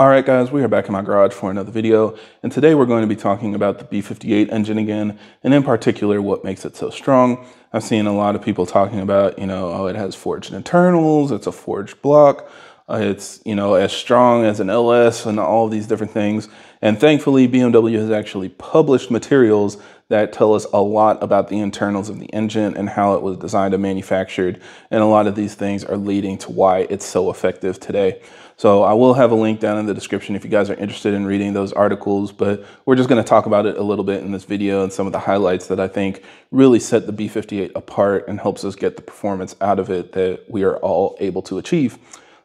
All right, guys, we are back in my garage for another video, and today we're going to be talking about the B58 engine again, and in particular, what makes it so strong. I've seen a lot of people talking about, you know, oh, it has forged internals, it's a forged block, uh, it's, you know, as strong as an LS and all these different things. And thankfully, BMW has actually published materials that tell us a lot about the internals of the engine and how it was designed and manufactured. And a lot of these things are leading to why it's so effective today. So I will have a link down in the description if you guys are interested in reading those articles, but we're just gonna talk about it a little bit in this video and some of the highlights that I think really set the B58 apart and helps us get the performance out of it that we are all able to achieve.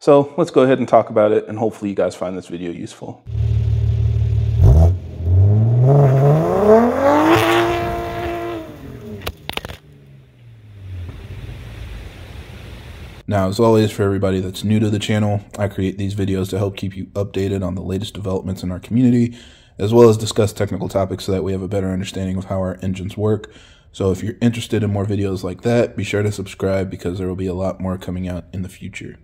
So let's go ahead and talk about it and hopefully you guys find this video useful. Now, as always, for everybody that's new to the channel, I create these videos to help keep you updated on the latest developments in our community, as well as discuss technical topics so that we have a better understanding of how our engines work. So if you're interested in more videos like that, be sure to subscribe because there will be a lot more coming out in the future.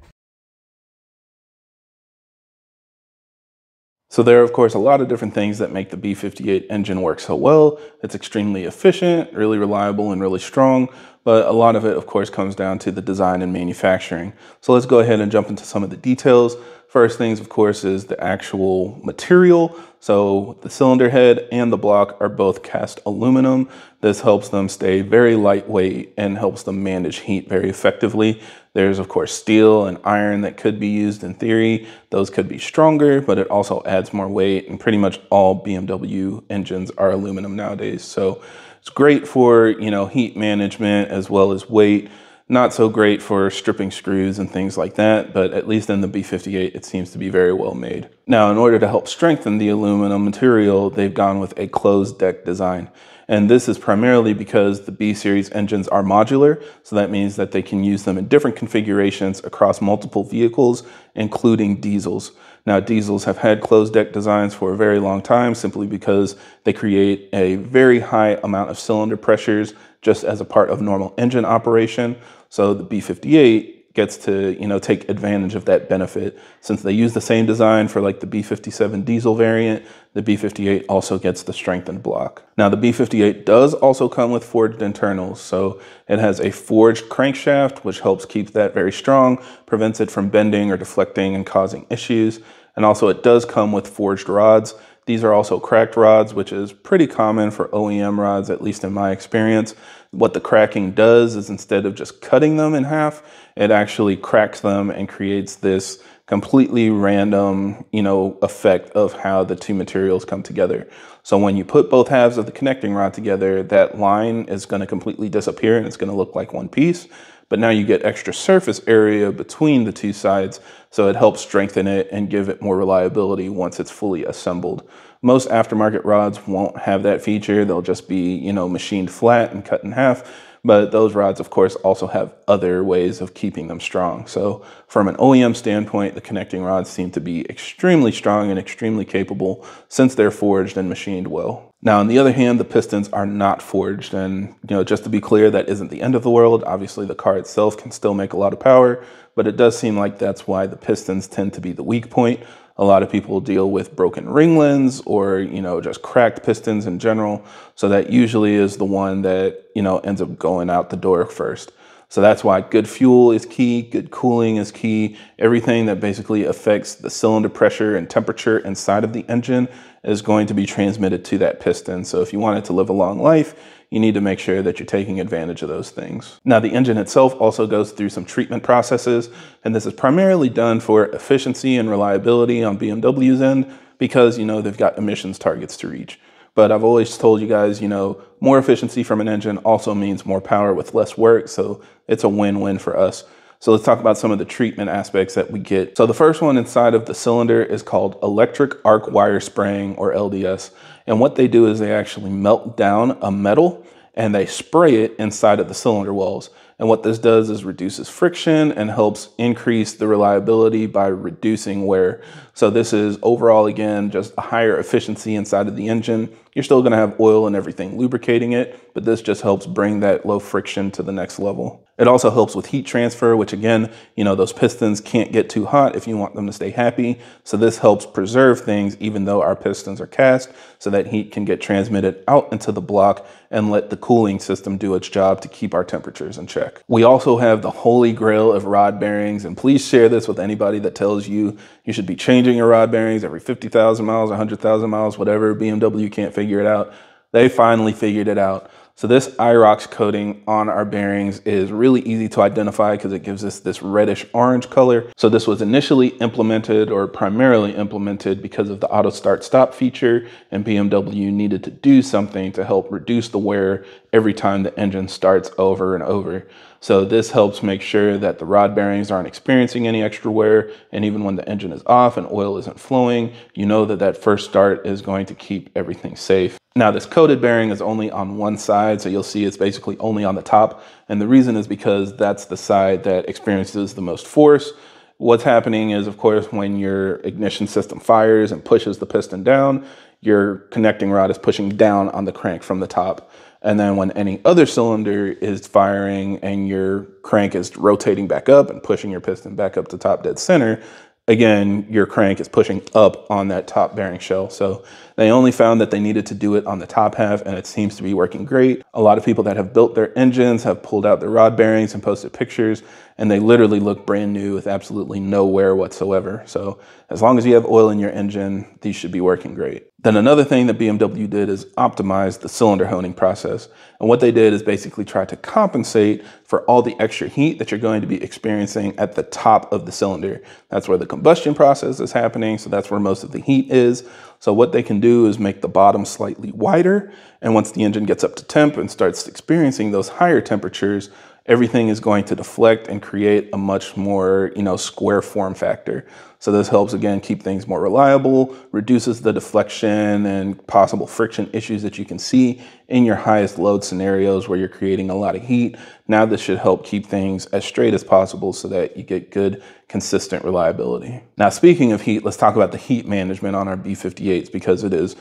So there are, of course, a lot of different things that make the B58 engine work so well. It's extremely efficient, really reliable, and really strong. But a lot of it, of course, comes down to the design and manufacturing. So let's go ahead and jump into some of the details. First things, of course, is the actual material. So the cylinder head and the block are both cast aluminum. This helps them stay very lightweight and helps them manage heat very effectively. There's of course steel and iron that could be used in theory. Those could be stronger, but it also adds more weight and pretty much all BMW engines are aluminum nowadays. So it's great for, you know, heat management as well as weight. Not so great for stripping screws and things like that, but at least in the B58, it seems to be very well made. Now, in order to help strengthen the aluminum material, they've gone with a closed deck design. And this is primarily because the B series engines are modular. So that means that they can use them in different configurations across multiple vehicles, including diesels. Now, diesels have had closed deck designs for a very long time simply because they create a very high amount of cylinder pressures just as a part of normal engine operation. So the B58 gets to you know take advantage of that benefit. Since they use the same design for like the B57 diesel variant the B58 also gets the strengthened block. Now the B58 does also come with forged internals so it has a forged crankshaft which helps keep that very strong prevents it from bending or deflecting and causing issues. And also it does come with forged rods these are also cracked rods, which is pretty common for OEM rods, at least in my experience. What the cracking does is instead of just cutting them in half, it actually cracks them and creates this completely random, you know, effect of how the two materials come together. So when you put both halves of the connecting rod together, that line is going to completely disappear and it's going to look like one piece. But now you get extra surface area between the two sides, so it helps strengthen it and give it more reliability once it's fully assembled. Most aftermarket rods won't have that feature. They'll just be, you know, machined flat and cut in half. But those rods, of course, also have other ways of keeping them strong. So from an OEM standpoint, the connecting rods seem to be extremely strong and extremely capable since they're forged and machined well. Now, on the other hand, the pistons are not forged. And, you know, just to be clear, that isn't the end of the world. Obviously, the car itself can still make a lot of power, but it does seem like that's why the pistons tend to be the weak point. A lot of people deal with broken ringlands or, you know, just cracked pistons in general. So that usually is the one that, you know, ends up going out the door first. So that's why good fuel is key, good cooling is key. Everything that basically affects the cylinder pressure and temperature inside of the engine is going to be transmitted to that piston. So if you want it to live a long life, you need to make sure that you're taking advantage of those things. Now, the engine itself also goes through some treatment processes, and this is primarily done for efficiency and reliability on BMW's end because, you know, they've got emissions targets to reach. But I've always told you guys, you know, more efficiency from an engine also means more power with less work. So it's a win-win for us. So let's talk about some of the treatment aspects that we get. So the first one inside of the cylinder is called electric arc wire spraying or LDS. And what they do is they actually melt down a metal and they spray it inside of the cylinder walls. And what this does is reduces friction and helps increase the reliability by reducing wear. So this is overall, again, just a higher efficiency inside of the engine. You're still gonna have oil and everything lubricating it, but this just helps bring that low friction to the next level. It also helps with heat transfer, which again, you know, those pistons can't get too hot if you want them to stay happy. So this helps preserve things even though our pistons are cast so that heat can get transmitted out into the block and let the cooling system do its job to keep our temperatures in check. We also have the holy grail of rod bearings and please share this with anybody that tells you you should be changing your rod bearings every 50,000 miles, 100,000 miles, whatever, BMW can't figure it out. They finally figured it out. So this IROX coating on our bearings is really easy to identify because it gives us this reddish orange color. So this was initially implemented or primarily implemented because of the auto start stop feature and BMW needed to do something to help reduce the wear every time the engine starts over and over. So this helps make sure that the rod bearings aren't experiencing any extra wear. And even when the engine is off and oil isn't flowing, you know that that first start is going to keep everything safe. Now this coated bearing is only on one side, so you'll see it's basically only on the top. And the reason is because that's the side that experiences the most force. What's happening is, of course, when your ignition system fires and pushes the piston down, your connecting rod is pushing down on the crank from the top. And then when any other cylinder is firing and your crank is rotating back up and pushing your piston back up to top dead center, again, your crank is pushing up on that top bearing shell. So they only found that they needed to do it on the top half and it seems to be working great. A lot of people that have built their engines have pulled out their rod bearings and posted pictures and they literally look brand new with absolutely no wear whatsoever. So as long as you have oil in your engine, these should be working great. Then another thing that BMW did is optimize the cylinder honing process. And what they did is basically try to compensate for all the extra heat that you're going to be experiencing at the top of the cylinder. That's where the combustion process is happening. So that's where most of the heat is. So what they can do is make the bottom slightly wider. And once the engine gets up to temp and starts experiencing those higher temperatures, everything is going to deflect and create a much more, you know, square form factor. So this helps again keep things more reliable, reduces the deflection and possible friction issues that you can see in your highest load scenarios where you're creating a lot of heat. Now this should help keep things as straight as possible so that you get good consistent reliability. Now speaking of heat, let's talk about the heat management on our B58s because it is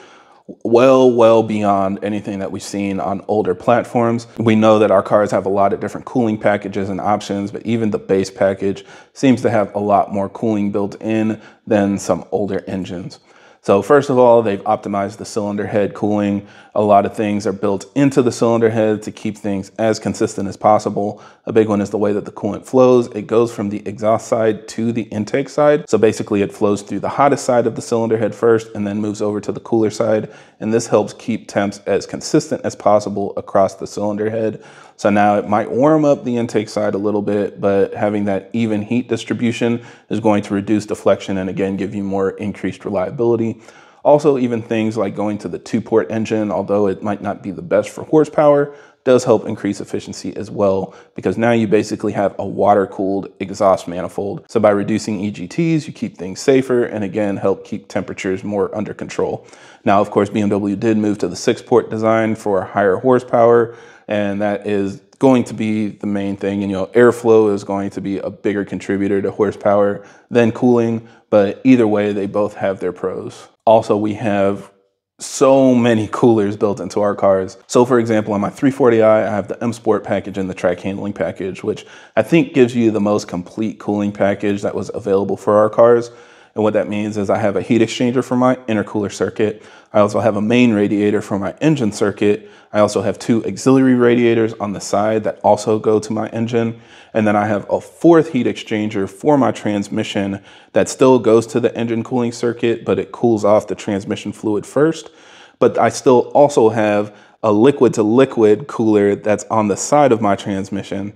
well, well beyond anything that we've seen on older platforms. We know that our cars have a lot of different cooling packages and options, but even the base package seems to have a lot more cooling built in than some older engines. So first of all, they've optimized the cylinder head cooling. A lot of things are built into the cylinder head to keep things as consistent as possible. A big one is the way that the coolant flows. It goes from the exhaust side to the intake side. So basically it flows through the hottest side of the cylinder head first and then moves over to the cooler side. And this helps keep temps as consistent as possible across the cylinder head. So now it might warm up the intake side a little bit, but having that even heat distribution is going to reduce deflection and again, give you more increased reliability. Also, even things like going to the two port engine, although it might not be the best for horsepower, does help increase efficiency as well because now you basically have a water cooled exhaust manifold. So by reducing EGTs, you keep things safer and again, help keep temperatures more under control. Now, of course, BMW did move to the six port design for higher horsepower, and that is going to be the main thing. And, you know, airflow is going to be a bigger contributor to horsepower than cooling, but either way, they both have their pros. Also, we have so many coolers built into our cars. So for example, on my 340i, I have the M Sport package and the track handling package, which I think gives you the most complete cooling package that was available for our cars. And what that means is I have a heat exchanger for my intercooler circuit. I also have a main radiator for my engine circuit. I also have two auxiliary radiators on the side that also go to my engine. And then I have a fourth heat exchanger for my transmission that still goes to the engine cooling circuit, but it cools off the transmission fluid first. But I still also have a liquid to liquid cooler that's on the side of my transmission.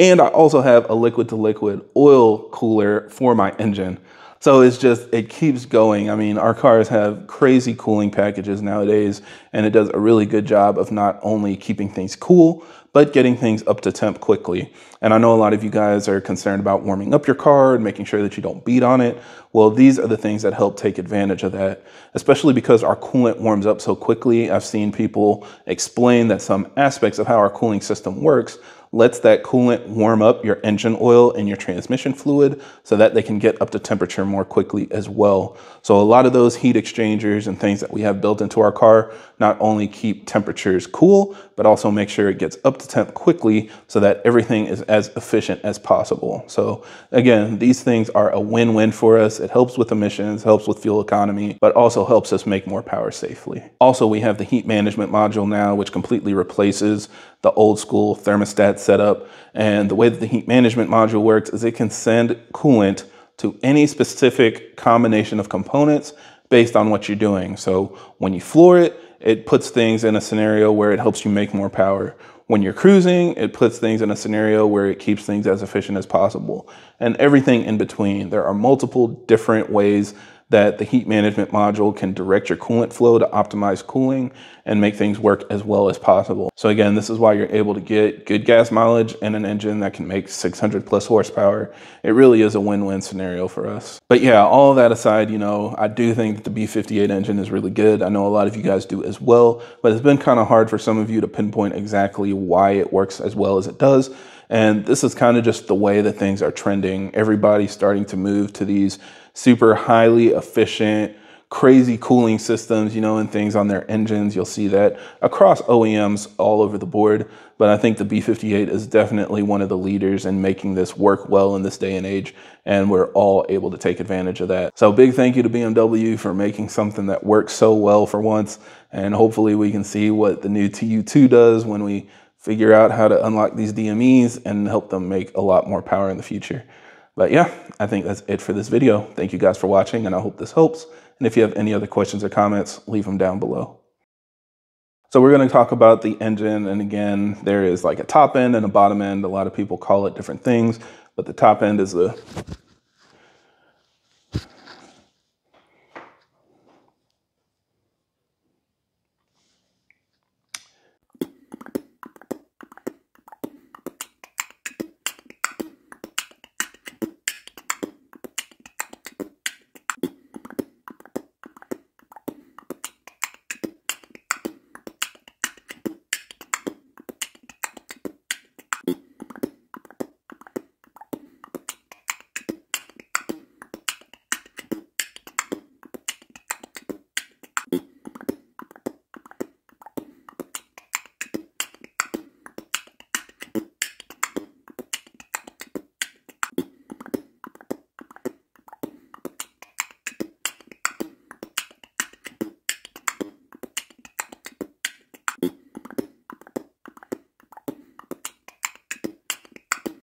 And I also have a liquid to liquid oil cooler for my engine. So it's just, it keeps going. I mean, our cars have crazy cooling packages nowadays, and it does a really good job of not only keeping things cool, but getting things up to temp quickly. And I know a lot of you guys are concerned about warming up your car and making sure that you don't beat on it. Well, these are the things that help take advantage of that, especially because our coolant warms up so quickly. I've seen people explain that some aspects of how our cooling system works lets that coolant warm up your engine oil and your transmission fluid so that they can get up to temperature more quickly as well. So a lot of those heat exchangers and things that we have built into our car not only keep temperatures cool, but also make sure it gets up to temp quickly so that everything is as efficient as possible. So again, these things are a win-win for us. It helps with emissions, helps with fuel economy, but also helps us make more power safely. Also, we have the heat management module now, which completely replaces the old school thermostat setup. And the way that the heat management module works is it can send coolant to any specific combination of components based on what you're doing. So when you floor it, it puts things in a scenario where it helps you make more power. When you're cruising, it puts things in a scenario where it keeps things as efficient as possible and everything in between. There are multiple different ways that the heat management module can direct your coolant flow to optimize cooling and make things work as well as possible. So again, this is why you're able to get good gas mileage and an engine that can make 600 plus horsepower. It really is a win-win scenario for us. But yeah, all that aside, you know, I do think that the B58 engine is really good. I know a lot of you guys do as well, but it's been kind of hard for some of you to pinpoint exactly why it works as well as it does. And this is kind of just the way that things are trending. Everybody's starting to move to these super highly efficient, crazy cooling systems, you know, and things on their engines. You'll see that across OEMs all over the board. But I think the B58 is definitely one of the leaders in making this work well in this day and age. And we're all able to take advantage of that. So big thank you to BMW for making something that works so well for once. And hopefully we can see what the new TU2 does when we figure out how to unlock these DMEs and help them make a lot more power in the future. But yeah, I think that's it for this video. Thank you guys for watching and I hope this helps. And if you have any other questions or comments, leave them down below. So we're going to talk about the engine. And again, there is like a top end and a bottom end. A lot of people call it different things, but the top end is the